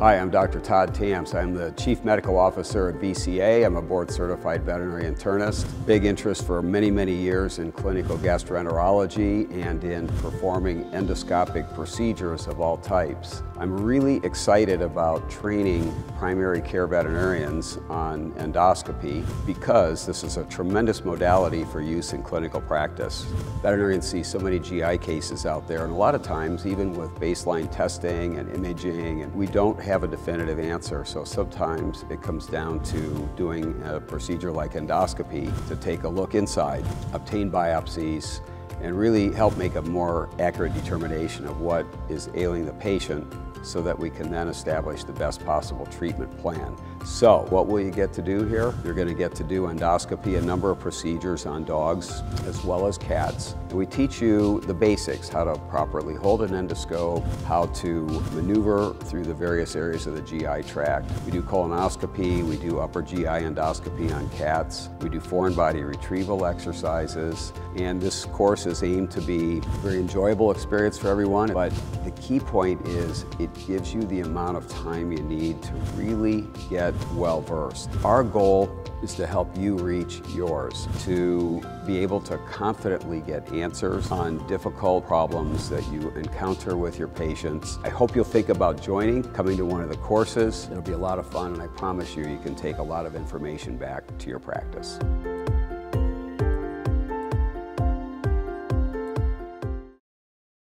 Hi, I'm Dr. Todd Tams. I'm the Chief Medical Officer at VCA. I'm a board certified veterinary internist. Big interest for many, many years in clinical gastroenterology and in performing endoscopic procedures of all types. I'm really excited about training primary care veterinarians on endoscopy because this is a tremendous modality for use in clinical practice. Veterinarians see so many GI cases out there and a lot of times even with baseline testing and imaging and we don't have a definitive answer. So sometimes it comes down to doing a procedure like endoscopy to take a look inside, obtain biopsies, and really help make a more accurate determination of what is ailing the patient so that we can then establish the best possible treatment plan. So what will you get to do here? You're going to get to do endoscopy, a number of procedures on dogs as well as cats. And we teach you the basics, how to properly hold an endoscope, how to maneuver through the various areas of the GI tract. We do colonoscopy, we do upper GI endoscopy on cats, we do foreign body retrieval exercises, and this course is aimed to be a very enjoyable experience for everyone, but the key point is it gives you the amount of time you need to really get well versed. Our goal is to help you reach yours, to be able to confidently get answers on difficult problems that you encounter with your patients. I hope you'll think about joining, coming to one of the courses. It'll be a lot of fun and I promise you, you can take a lot of information back to your practice.